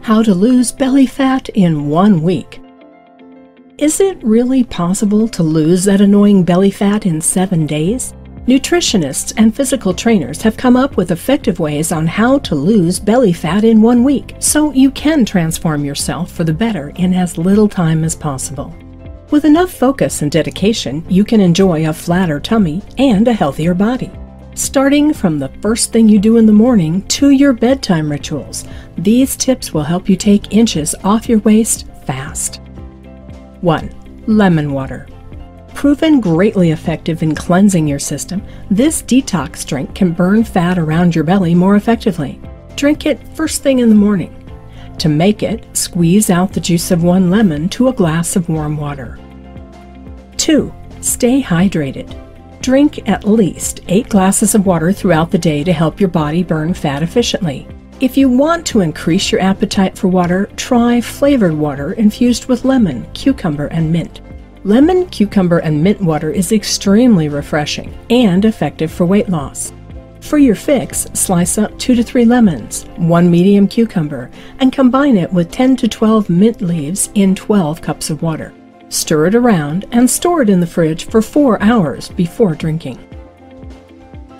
How to lose belly fat in one week. Is it really possible to lose that annoying belly fat in seven days? Nutritionists and physical trainers have come up with effective ways on how to lose belly fat in one week, so you can transform yourself for the better in as little time as possible. With enough focus and dedication, you can enjoy a flatter tummy and a healthier body. Starting from the first thing you do in the morning to your bedtime rituals, these tips will help you take inches off your waist fast. 1. Lemon water. Proven greatly effective in cleansing your system, this detox drink can burn fat around your belly more effectively. Drink it first thing in the morning. To make it, squeeze out the juice of one lemon to a glass of warm water. 2. Stay hydrated. Drink at least 8 glasses of water throughout the day to help your body burn fat efficiently. If you want to increase your appetite for water, try flavored water infused with lemon, cucumber, and mint. Lemon, cucumber, and mint water is extremely refreshing and effective for weight loss. For your fix, slice up 2 to 3 lemons, 1 medium cucumber, and combine it with 10 to 12 mint leaves in 12 cups of water. Stir it around and store it in the fridge for 4 hours before drinking.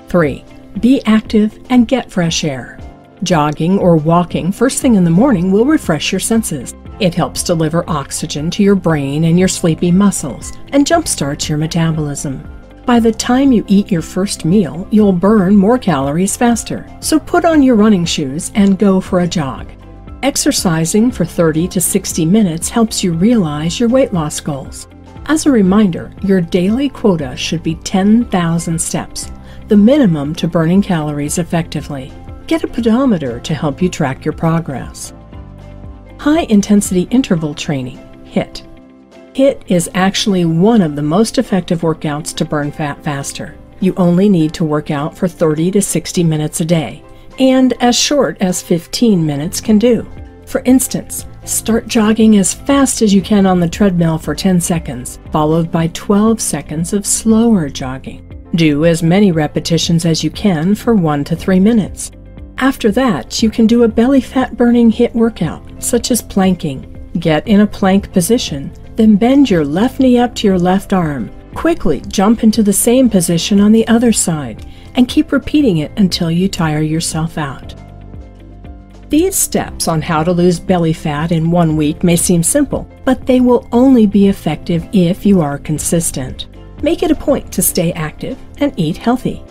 3. Be active and get fresh air. Jogging or walking first thing in the morning will refresh your senses. It helps deliver oxygen to your brain and your sleepy muscles and jumpstarts your metabolism. By the time you eat your first meal, you'll burn more calories faster. So put on your running shoes and go for a jog. Exercising for 30 to 60 minutes helps you realize your weight loss goals. As a reminder, your daily quota should be 10,000 steps, the minimum to burning calories effectively. Get a pedometer to help you track your progress. High intensity interval training, HIIT. HIIT is actually one of the most effective workouts to burn fat faster. You only need to work out for 30 to 60 minutes a day, and as short as 15 minutes can do. For instance, start jogging as fast as you can on the treadmill for 10 seconds, followed by 12 seconds of slower jogging. Do as many repetitions as you can for 1 to 3 minutes. After that, you can do a belly fat burning HIIT workout, such as planking. Get in a plank position, then bend your left knee up to your left arm. Quickly jump into the same position on the other side and keep repeating it until you tire yourself out. These steps on how to lose belly fat in one week may seem simple, but they will only be effective if you are consistent. Make it a point to stay active and eat healthy.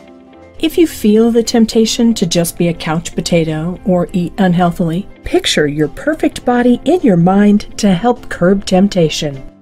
If you feel the temptation to just be a couch potato or eat unhealthily, picture your perfect body in your mind to help curb temptation.